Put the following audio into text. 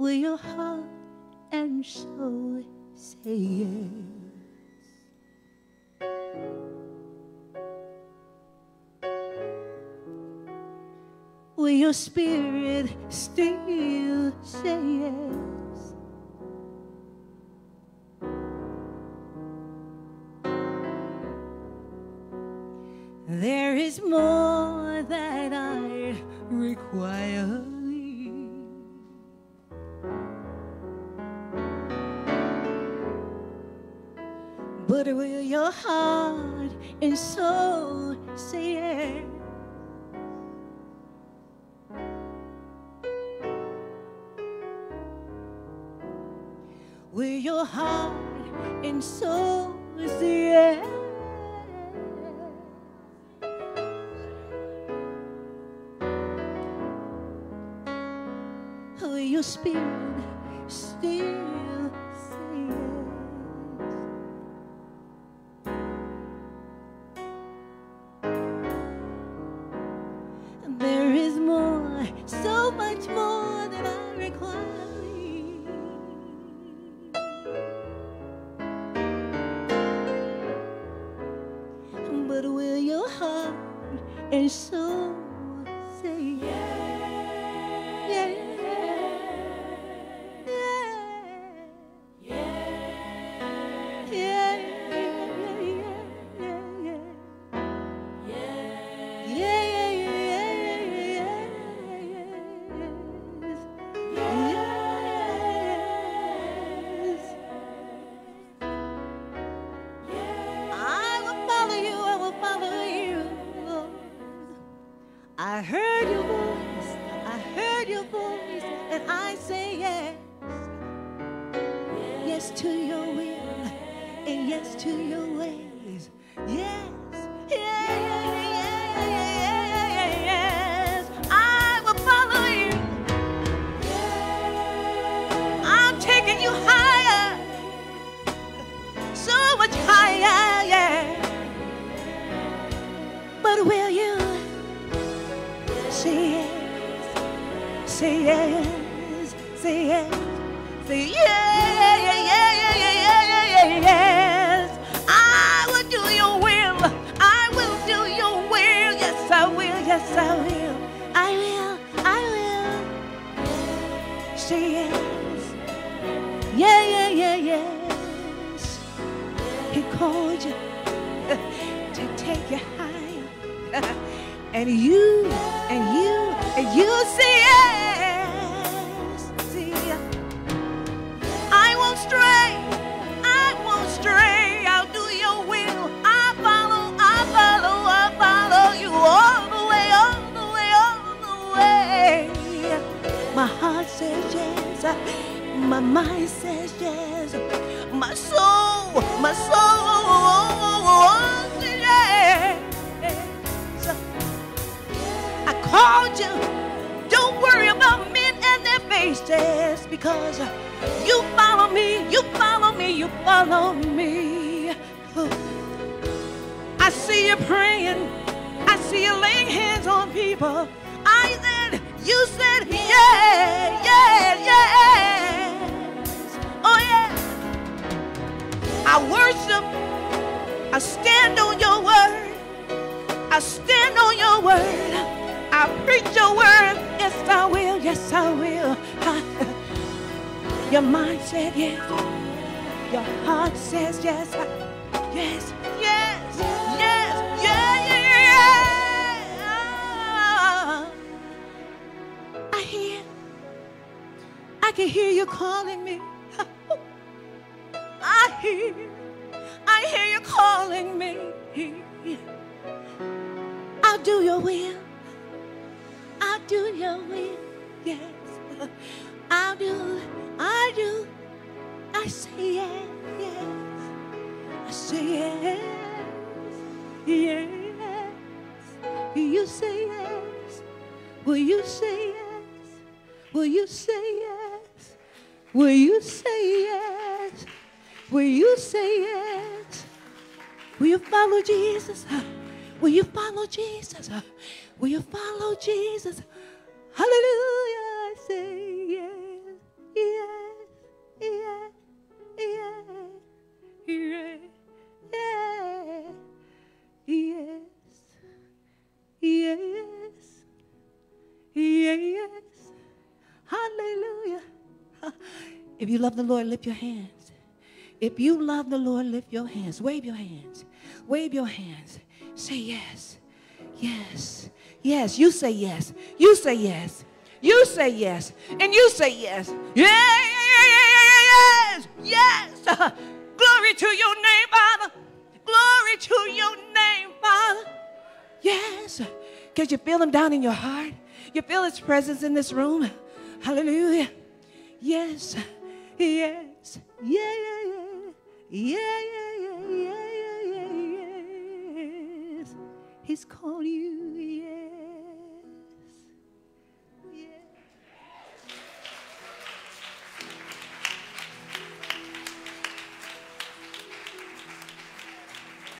Will your heart and soul say yes? Will your spirit still say yes? There is more that I require. But will your heart and soul say yes? Will your heart and soul say yes? Will your spirit still But will your heart and soul I heard your voice, I heard your voice, and I say yes. Yes to your will, and yes to your ways. Yes. Say yes, say yes, say yes, yeah, yeah, yeah, yeah, yeah, yeah, yes. I will do your will. I will do your will. Yes, I will. Yes, I will. I will. I will. Say yes. Yeah, yeah, yeah, yes. He called you to take you higher, and you and you you say yes. See, I won't stray. I won't stray. I'll do your will. I follow, I follow, I follow you all the way, all the way, all the way. My heart says yes. My mind says yes. My soul, my soul called you. Don't worry about men and their faces because you follow me, you follow me, you follow me. I see you praying. I see you laying hands on people. I said, you said, yeah, yeah, yes. Oh, yeah. I worship. I stand on your word. I stand on your word. I preach your word. Yes, I will. Yes, I will. Your mind said yes. Your heart says yes. Yes, yes, yes, yeah, yeah, yeah. I hear. I can hear you calling me. I hear. I hear you calling me. I'll do your will. Do your will. Yes. I'll do. I do. I say yes. Yes. I say yes. Yes. You say yes. Will you say yes? Will you say yes? Will you say yes? Will you say yes? Will you follow Jesus? Will you follow Jesus? Will you follow Jesus? Hallelujah, I say yes, yes, yes, yes, yes, yes, yes, yes, yes. Hallelujah. If you love the Lord, lift your hands. If you love the Lord, lift your hands. Wave your hands. Wave your hands. Say yes. Yes. Yes. You say yes. You say yes. You say yes. And you say yes. Yeah, yes. Yes. Glory to your name, Father. Glory to your name, Father. Yes. Because you feel him down in your heart. You feel his presence in this room. Hallelujah. Yes. Yes. Yeah, yeah, yeah. Yeah, He's called you.